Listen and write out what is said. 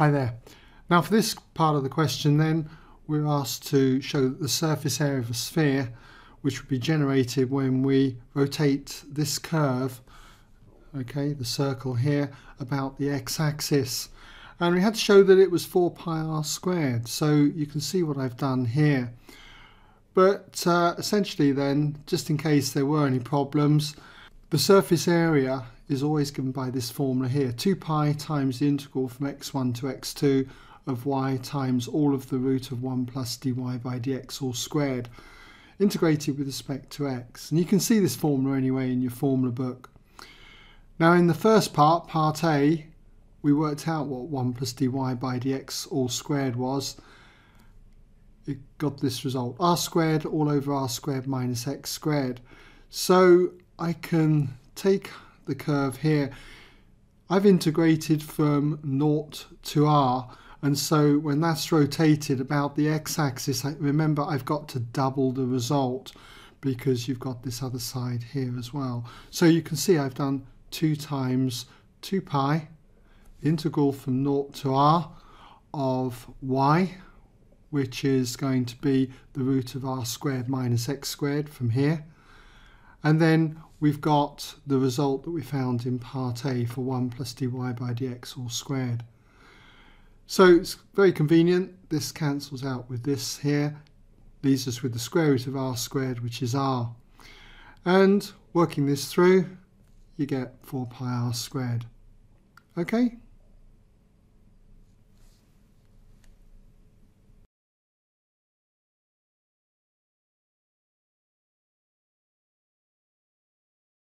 Hi there. Now for this part of the question then, we're asked to show that the surface area of a sphere, which would be generated when we rotate this curve, okay, the circle here, about the x-axis. And we had to show that it was 4 pi r squared, so you can see what I've done here. But uh, essentially then, just in case there were any problems, the surface area is always given by this formula here, 2 pi times the integral from x1 to x2 of y times all of the root of 1 plus dy by dx all squared, integrated with respect to x. And you can see this formula anyway in your formula book. Now in the first part, part A, we worked out what 1 plus dy by dx all squared was. It got this result, r squared all over r squared minus x squared. So I can take the curve here. I've integrated from naught to r and so when that's rotated about the x-axis remember I've got to double the result because you've got this other side here as well. So you can see I've done 2 times 2 pi integral from naught to r of y which is going to be the root of r squared minus x squared from here and then we've got the result that we found in part A for 1 plus dy by dx all squared. So it's very convenient. This cancels out with this here. Leaves us with the square root of r squared, which is r. And working this through, you get 4 pi r squared. Okay?